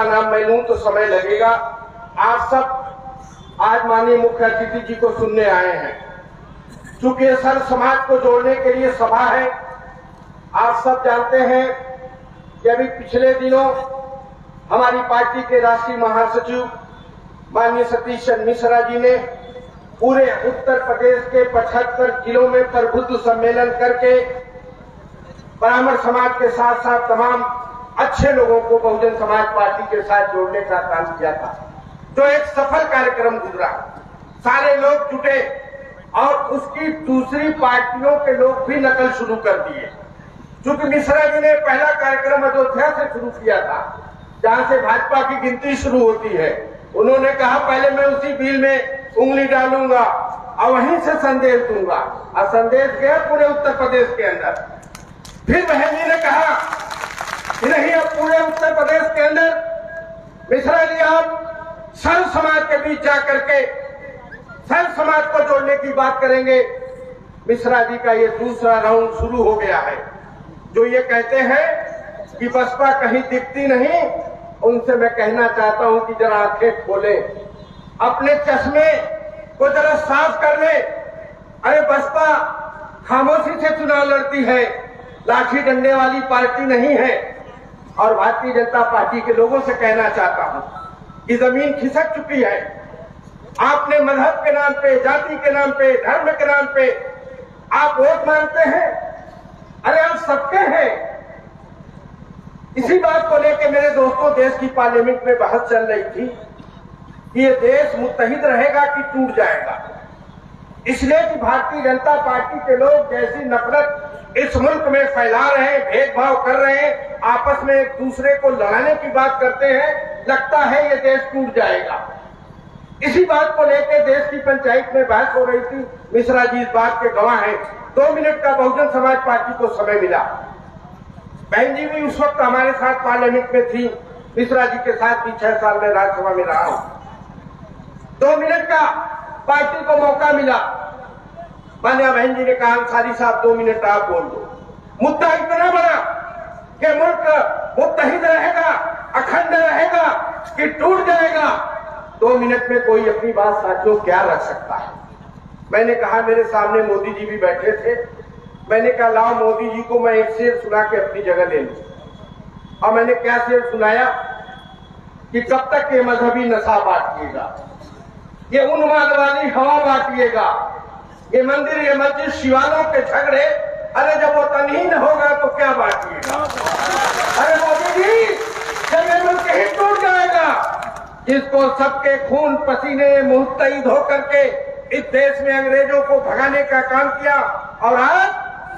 पूरा नाम मैं लूँ तो समय लगेगा। आप सब आज माननीय मुख्य अतिथि जी को सुनने आए हैं। चूँकि ये सर्व समाज को जोड़ने के लिए सभा है, आप सब जानते हैं कि अभी पिछले दिनों हमारी पार्टी के राष्ट्रीय महासचिव माननीय सतीश चंद मिश्रा जी ने पूरे उत्तर प्रदेश के 75 जिलों में प्रबुद्ध सम्मेलन करके ब्राह्मण समाज के साथ साथ तमाम अच्छे लोगों को बहुजन समाज पार्टी के साथ जोड़ने का काम किया था। जो एक सफल कार्यक्रम गुजरा। सारे लोग जुटे और उसकी दूसरी पार्टियों के लोग भी नकल शुरू कर दिए। चूँकि मिश्रा जी ने पहला कार्यक्रम अयोध्या से शुरू किया था, जहाँ से भाजपा की गिनती शुरू होती है। उन्होंने कहा, पहले मैं उसी बिल में उंगली डालूँगा और वहीं से संदेश दूँगा। और संदेश गया पूरे उत्तर प्रदेश के अंदर। फिर बहन जी ने कहा नहीं अब पूरे उत्तर प्रदेश के अंदर मिश्रा जी आप सर्व समाज के बीच जाकर के सर्व समाज को जोड़ने की बात करेंगे। मिश्रा जी का ये दूसरा राउंड शुरू हो गया है, जो ये कहते हैं कि बसपा कहीं दिखती नहीं, उनसे मैं कहना चाहता हूँ कि जरा आँखें खोले, अपने चश्मे को जरा साफ़ कर ले। अरे बसपा खामोशी से चुनाव लड़ती है, लाठी डंडे वाली पार्टी नहीं है। और भारतीय जनता पार्टी के लोगों से कहना चाहता हूँ कि ज़मीन खिसक चुकी है। आपने मज़हब के नाम पे, जाति के नाम पे, धर्म के नाम पे आप वोट मांगते हैं? अरे आप सबके हैं। इसी बात को लेकर मेरे दोस्तों, देश की पार्लियामेंट में बहस चल रही थी कि ये देश मुतहिद रहेगा कि टूट जाएगा। इसलिए कि भारतीय जनता पार्टी के लोग जैसी नफरत इस मुल्क में फैला रहे हैं, भेदभाव कर रहे हैं आपस में एक दूसरे को लड़ाने की बात करते हैं, लगता है ये देश टूट जाएगा। इसी बात को लेकर देश की पंचायत में बहस हो रही थी। मिश्रा जी इस बात के गवाह हैं। दो मिनट का बहुजन समाज पार्टी को समय मिला। बहन जी भी उस वक्त हमारे साथ पार्लियामेंट में थी। मिश्रा जी के साथ भी छह साल में राज्यसभा में रहा हूँ। दो मिनट का पार्टी को मौका मिला। मान्या बहन जी ने कहा, अंसारी साहब, दो मिनट आप बोल दो। मुद्दा इतना बड़ा कि मुल्क मुतहिद रहेगा, अखंड रहेगा, कि टूट जाएगा। दो मिनट में कोई अपनी बात साथियों क्या रख सकता है? मैंने कहा, मेरे सामने मोदी जी भी बैठे थे। मैंने कहा, लाओ मोदी जी को मैं एक शेर सुना के अपनी जगह ले लू। और मैंने क्या शेर सुनाया? कि कब तक ये मजहबी नशा बांटिएगा, ये उन्माद वाली हवा बांटिएगा, ये मंदिर, ये मस्जिद शिवालों के झगड़े, अरे जब वो तनहीन होगा तो क्या बांटिएगा अरे मोदी जी जब ये मुल्क ही टूट जाएगा जिसको सबके खून पसीने मुहतईद होकर के इस देश में अंग्रेज़ों को भगाने का काम किया और आज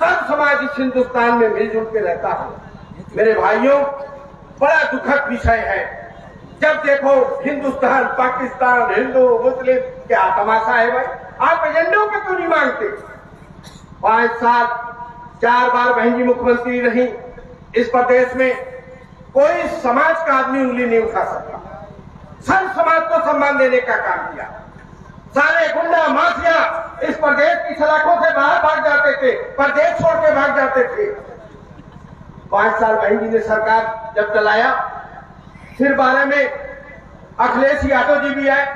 सब समाज इस हिंदुस्तान में मिलजुल के रहता है। मेरे भाइयों, बड़ा दुखद विषय है। जब देखो हिंदुस्तान, पाकिस्तान, हिंदू, मुस्लिम क्या तमाशा है भाई। आप एजेंडों के क्यों नहीं मांगते? पाँच साल, चार बार बहन जी मुख्यमंत्री रही। इस प्रदेश में कोई समाज का आदमी उंगली नहीं उठा सकता। सब समाज को सम्मान देने का काम किया। सारे गुंडा, माफिया इस प्रदेश की सलाखों से बाहर भाग जाते थे, प्रदेश छोड़ के भाग जाते थे। पाँच साल बहन जी ने सरकार जब चलाया, फिर बारह में अखिलेश यादव जी भी आए।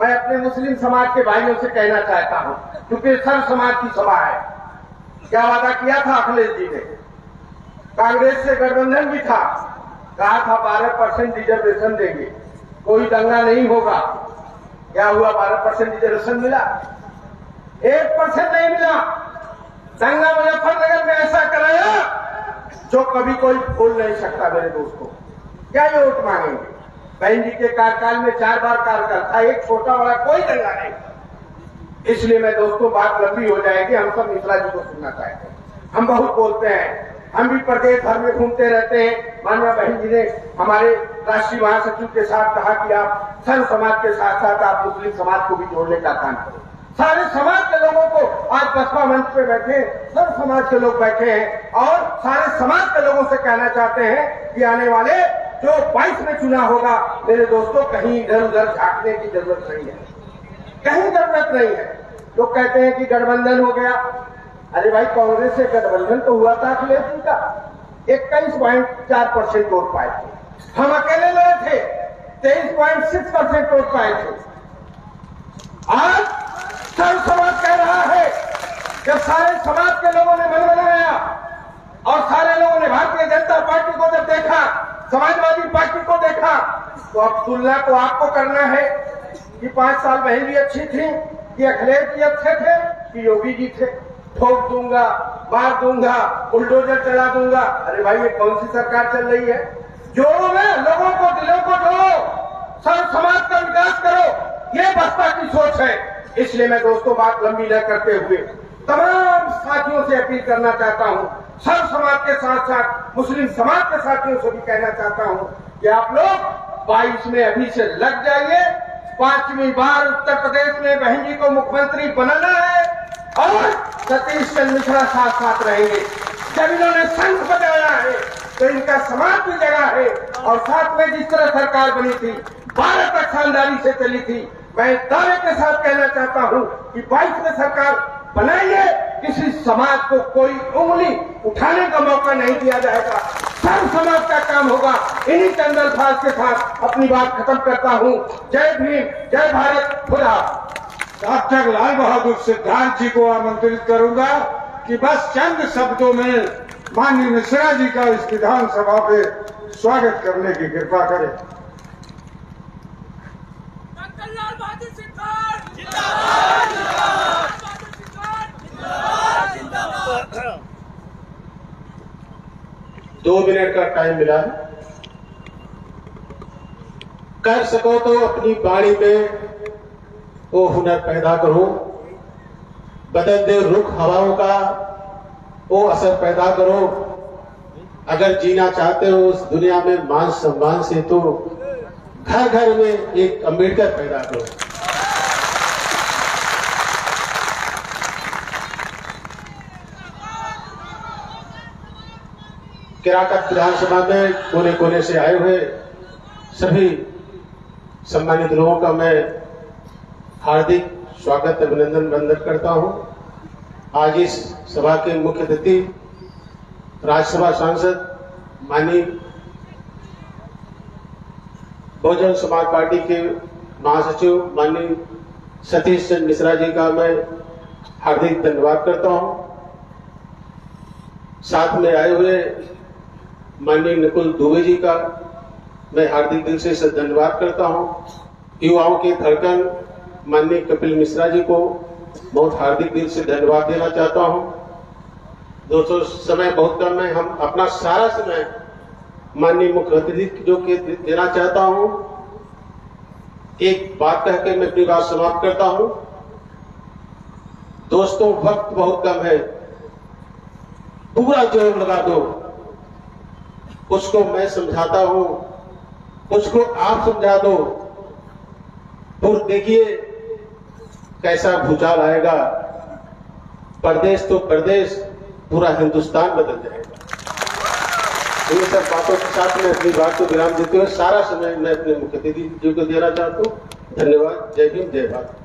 मैं अपने मुस्लिम समाज के भाइयों से कहना चाहता हूँ, क्योंकि सर्व समाज की सभा है। क्या वादा किया था अखिलेश जी ने? कांग्रेस से गठबंधन भी था। कहा था बारह परसेंट रिजर्वेशन देंगे। कोई दंगा नहीं होगा। क्या हुआ? बारह परसेंट रिजर्वेशन मिला? एक परसेंट नहीं मिला। दंगा मुजफ्फरनगर में ऐसा कराया जो कभी कोई भूल नहीं सकता मेरे दोस्तों। क्या ये वोट मांगेंगे बहन जी के कार्यकाल में चार बार कार्यकाल था, एक छोटा बड़ा कोई दंगा नहीं। इसलिए मैं दोस्तों, बात लंबी हो जाएगी। हम सब मिश्रा जी को सुनना चाहते हैं। हम बहुत बोलते हैं। हम भी प्रदेश भर में घूमते रहते हैं। मानवा बहन जी ने हमारे राष्ट्रीय महासचिव के साथ कहा कि आप सर्व समाज के साथ साथ आप मुस्लिम समाज को भी जोड़ने का काम करें। सारे समाज के लोगों को आज बसपा मंच पे बैठे सर्व समाज के लोग बैठे हैं और सारे समाज के लोगों से कहना चाहते हैं कि आने वाले जो बाईस में चुनाव होगा, मेरे दोस्तों, कहीं इधर उधर झांकने की ज़रूरत नहीं है। कहीं ज़रूरत नहीं है। लोग कहते हैं कि गठबंधन हो गया। अरे भाई, कांग्रेस से गठबंधन तो हुआ था अखिलेश जी का। इक्कीस पॉइंट चार परसेंट वोट पाए थे। हम अकेले लड़े थे, तेईस पॉइंट सिक्स परसेंट वोट पाए थे। आज सर्व समाज कह रहा है जब सारे समाज के लोगों ने मन बनाया और सारे लोगों ने भारतीय जनता पार्टी को जब देखा, समाजवादी पार्टी को देखा तो अब तुलना तो आपको करना है कि पाँच साल बहन भी अच्छी थी, कि अखिलेश जी अच्छे थे, कि योगी जी थे। ठोक दूँगा, मार दूँगा, बुलडोजर चला दूँगा। अरे भाई, ये कौन सी सरकार चल रही है? जोड़ो में लोगों को, दिलों को जोड़ो समाज का विकास करो। ये बसपा की सोच है। इसलिए मैं दोस्तों, बात लंबी न करते हुए तमाम साथियों से अपील करना चाहता हूँ। सब समाज के साथ साथ, मुस्लिम समाज के साथियों से भी कहना चाहता हूँ कि आप लोग बाईस में अभी से लग जाइए। पांचवी बार उत्तर प्रदेश में बहन जी को मुख्यमंत्री बनाना है। और सतीश चंद्र मिश्रा साथ साथ रहेंगे। जब इन्होंने संघ बजाया है तो इनका समाज भी जगह है। और साथ में जिस तरह सरकार बनी थी बारह तक शानदारी से चली थी, मैं दावे के साथ कहना चाहता हूँ कि बाईस में सरकार बनाइए, किसी समाज को कोई उंगली उठाने का मौका नहीं दिया जाएगा। सर्व समाज का काम होगा। इन्हीं चंद अल्फाज के साथ अपनी बात खत्म करता हूँ। जय भीम, जय भारत, खुदा। डॉक्टर लाल बहादुर सिद्धार्थ जी को आमंत्रित करूँगा कि बस चंद शब्दों में माननीय मिश्रा जी का इस विधानसभा पे स्वागत करने की कृपा करें। डॉक्टर लाल बहादुर सिद्धार्थ जिंदाबाद जिंदाबाद बहादुर सिद्धार्थ जिंदाबाद जिंदाबाद दो मिनट का टाइम मिला। है कर सको तो अपनी बाड़ी में वो हुनर पैदा करो। बदलते रुख हवाओं का वो असर पैदा करो। अगर जीना चाहते हो उस दुनिया में मान सम्मान से तो घर घर में एक अंबेडकर पैदा करो। किराकत विधानसभा में कोने कोने से आए हुए सभी सम्मानित लोगों का मैं हार्दिक स्वागत अभिनंदन वंदन करता हूँ। आज इस सभा के मुख्य अतिथि राज्यसभा सांसद माननीय बहुजन समाज पार्टी के महासचिव माननीय सतीश चंद्र मिश्रा जी का मैं हार्दिक धन्यवाद करता हूँ। साथ में आए हुए माननीय नकुल दुबे जी का मैं हार्दिक दिल से धन्यवाद करता हूँ। युवाओं के धड़कन माननीय कपिल मिश्रा जी को बहुत हार्दिक दिल से धन्यवाद देना चाहता हूँ। दोस्तों, समय बहुत कम है। हम अपना सारा समय माननीय मुख्य अतिथि जो के देना चाहता हूँ। एक बात कह के मैं अपनी बात समाप्त करता हूँ। दोस्तों, वक्त बहुत कम है। पूरा ज़ोर लगा दो। उसको मैं समझाता हूँ। उसको आप समझा दो। और देखिए कैसा भूचाल आएगा? प्रदेश तो प्रदेश, पूरा हिंदुस्तान बदल जाएगा। इन सब बातों के साथ मैं अपनी बात को विराम देते हुए सारा समय मैं अपने मुख्य अतिथि जी को देना चाहता हूँ। धन्यवाद। जय हिंद, जय भारत।